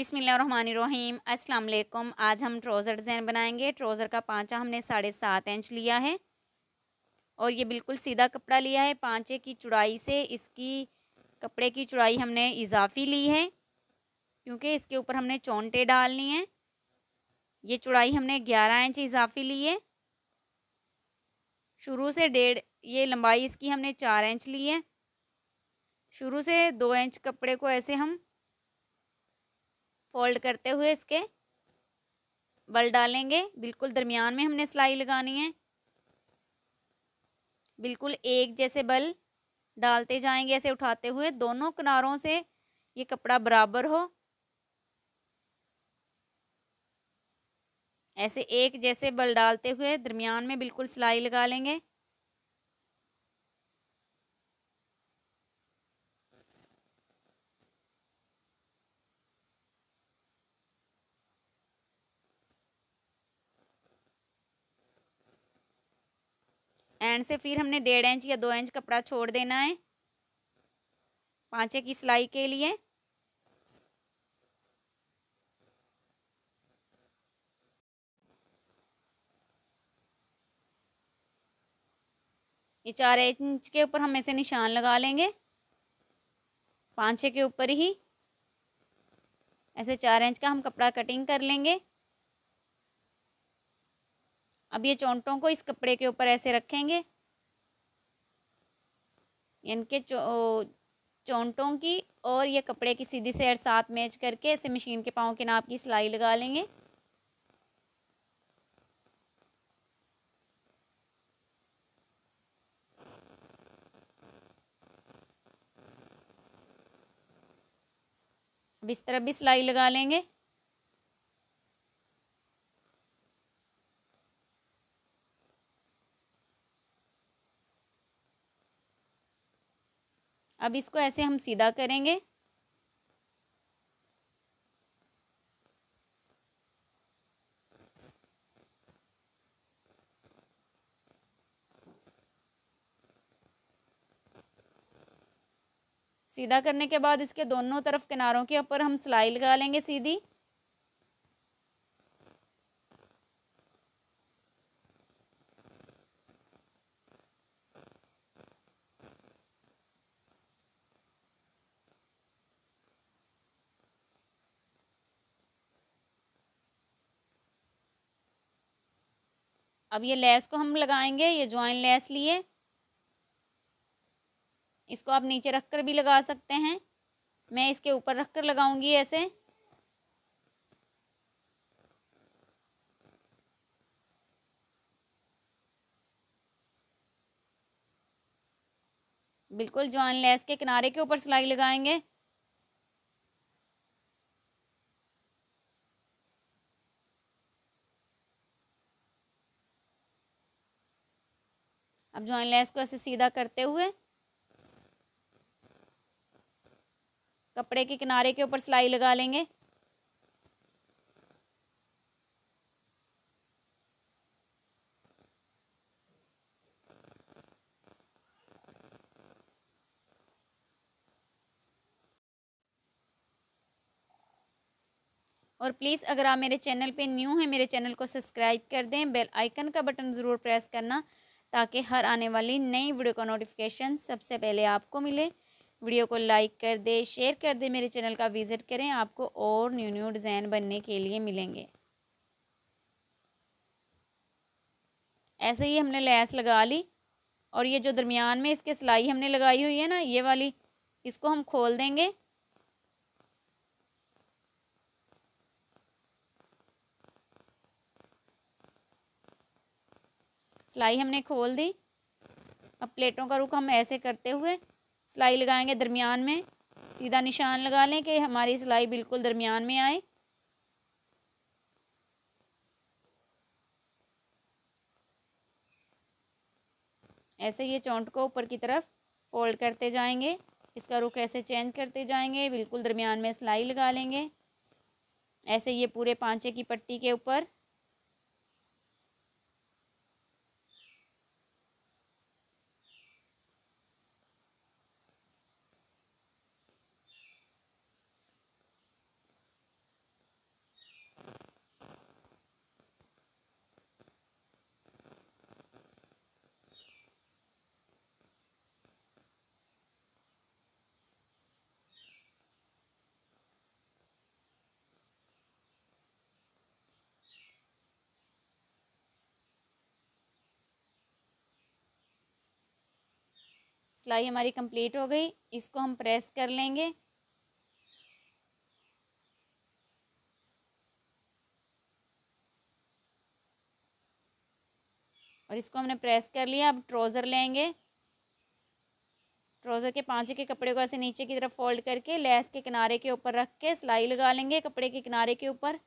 बिसमीम अस्सलाम वालेकुम आज हम ट्रोज़र डिज़ाइन बनाएँगे। ट्रोज़र का पाँचा हमने साढ़े सात इंच लिया है और ये बिल्कुल सीधा कपड़ा लिया है। पाँचे की चौड़ाई से इसकी, कपड़े की चौड़ाई हमने इजाफ़ी ली है, क्योंकि इसके ऊपर हमने चौंटे डालनी हैं। ये चौड़ाई हमने ग्यारह इंच इजाफ़ी ली है। शुरू से डेढ़, ये लंबाई इसकी हमने चार इंच ली है। शुरू से दो इंच कपड़े को ऐसे हम फोल्ड करते हुए इसके बल डालेंगे। बिल्कुल दरमियान में हमने सिलाई लगानी है। बिल्कुल एक जैसे बल डालते जाएँगे ऐसे उठाते हुए। दोनों किनारों से ये कपड़ा बराबर हो। ऐसे एक जैसे बल डालते हुए दरमियान में बिल्कुल सिलाई लगा लेंगे। एंड से फिर हमने डेढ़ इंच या दो इंच कपड़ा छोड़ देना है। पाँचे की सिलाई के लिए। ये चार इंच के ऊपर हम ऐसे निशान लगा लेंगे। पाँचे के ऊपर ही। ऐसे चार इंच का हम कपड़ा कटिंग कर लेंगे। अब ये चौंटों को इस कपड़े के ऊपर ऐसे रखेंगे। इनके चौंटों की और ये कपड़े की सीधी से साथ मैच करके ऐसे मशीन के पाँव के नाप की सिलाई लगा लेंगे। अब इस तरफ़ भी सिलाई लगा लेंगे। अब इसको ऐसे हम सीधा करेंगे। सीधा करने के बाद इसके दोनों तरफ़ किनारों के ऊपर हम सिलाई लगा लेंगे सीधी। अब ये लेस को हम लगाएँगे, ये ज्वाइन लेस लिए। इसको आप नीचे रख कर भी लगा सकते हैं। मैं इसके ऊपर रख कर लगाऊँगी ऐसे। बिल्कुल ज्वाइन लेस के किनारे के ऊपर सिलाई लगाएँगे। अब ज्वाइन लेस को ऐसे सीधा करते हुए कपड़े के किनारे के ऊपर सिलाई लगा लेंगे। और प्लीज़ अगर आप मेरे चैनल पे न्यू हैं, मेरे चैनल को सब्सक्राइब कर दें, बेल आइकन का बटन ज़रूर प्रेस करना। ताकि हर आने वाली नई वीडियो का नोटिफिकेशन सबसे पहले आपको मिले। वीडियो को लाइक कर दे शेयर कर दे, मेरे चैनल का विज़िट करें, आपको और न्यू न्यू डिज़ाइन बनने के लिए मिलेंगे। ऐसे ही हमने लैस लगा ली और ये जो दरमियान में इसके सिलाई हमने लगाई हुई है ना, ये वाली, इसको हम खोल देंगे। सिलाई हमने खोल दी। अब प्लेटों का रुख हम ऐसे करते हुए सिलाई लगाएँगे दरमियान में। सीधा निशान लगा लें कि हमारी सिलाई बिल्कुल दरमियान में आए। ऐसे ये चौंट को ऊपर की तरफ़ फोल्ड करते जाएँगे। इसका रुख ऐसे चेंज करते जाएँगे, बिल्कुल दरमियान में सिलाई लगा लेंगे। ऐसे ये पूरे पांचे की पट्टी के ऊपर सिलाई हमारी कंप्लीट हो गई, इसको हम प्रेस कर लेंगे। और इसको हमने प्रेस कर लिया, अब ट्रोज़र लेंगे। ट्रोज़र के पाँचे के कपड़े को ऐसे नीचे की तरफ़ फोल्ड करके, लेस के किनारे के ऊपर रख के सिलाई लगा लेंगे, कपड़े के किनारे के ऊपर।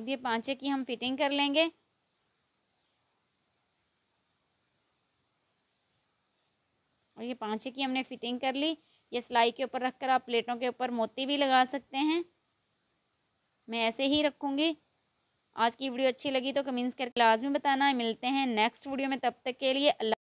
अब ये पाँचे की हम फिटिंग कर लेंगे। और ये पाँचे की हमने फिटिंग कर ली। ये सिलाई के ऊपर रखकर आप प्लेटों के ऊपर मोती भी लगा सकते हैं। मैं ऐसे ही रखूँगी। आज की वीडियो अच्छी लगी तो कमेंट्स करके लाजमी बताना। मिलते हैं नेक्स्ट वीडियो में। तब तक के लिए अल्लाह